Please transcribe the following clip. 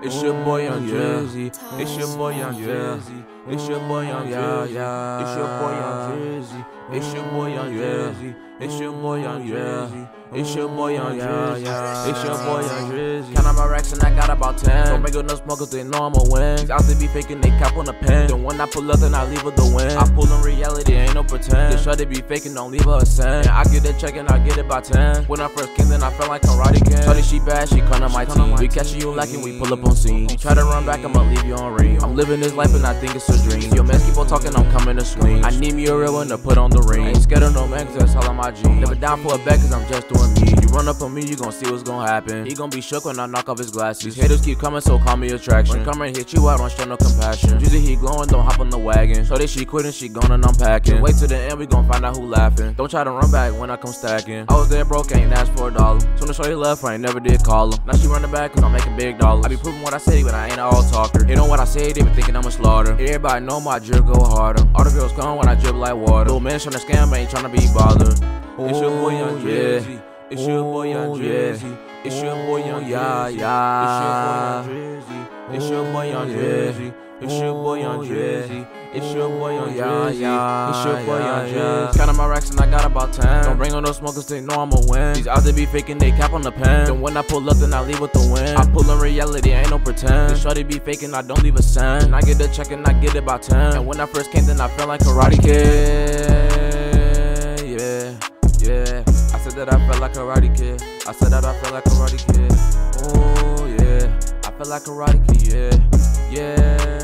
It's your boy oh, Young JR1ZZY. It's your boy Young JR1ZZY. It's your boy Young JR1ZZY. It's your boy Young JR1ZZY. It's your boy Young JR1ZZY. It's your boy Young JR1ZZY. It's your boy Young JR1ZZY. It's your boy Young JR1ZZY. Count out my racks and I got about 10. Don't make no smokers, they know I'ma win. These out they be faking, they cap on the pen. Then when I pull up, then I leave her the win. I pull in reality, pretend. They shut they be faking, don't leave her a cent. I get the check and I get it by 10. When I first came, then I felt like Karate Kid. Shorty, she bad, she come to my team. We catching you lacking, we pull up on scene. Try to run back, I'ma leave you on ring. I'm living this life and I think it's a dream. Yo, man, keep on talking, I'm coming to swing. I need me a real one to put on the ring. Ain't scared of no man, cause that's all on my jeans. Never down for a bet, cause I'm just doing me. You run up on me, you gon' see what's gon' happen. He gon' be shook when I knock off his glasses. These haters keep coming, so call me attraction. When come and hit you out, don't show no compassion. Usually he glowing, don't hop on the wagon. So they she quitting, she gone and I'm packing. Wait till the end, we gon' find out who laughing. Don't try to run back when I come stacking. I was there broke, ain't asked for a dollar. Soon as show you left, I ain't never did call her. Now she running back, cause I'm making big dollars. I be proving what I say, but I ain't all talker. They know what I say, they be thinking I'm a slaughter. Everybody know my drip go harder. All the girls come when I drip like water. Little man tryna scam, ain't tryna be bothered. It's your boy Young JR1ZZY. It's your boy Young JR1ZZY. It's your boy Young yeah, JR1ZZY. It's your boy Young JR1ZZY. It's your boy Young JR1ZZY. It's your boy Young JR1ZZY. It's your boy Young JR1ZZY. Count my racks and I got about 10. Don't bring on no smokers, they know I'ma win. These out they be faking, they cap on the pen. Then when I pull up, then I leave with the win. I pull in reality, ain't no pretend. This shorty be faking, I don't leave a cent. And I get the check and I get it by 10. And when I first came, then I felt like Karate Kid. Yeah, yeah. I said that I felt like Karate Kid. I said that I felt like Karate Kid. Oh, yeah. I felt like Karate Kid, yeah, yeah.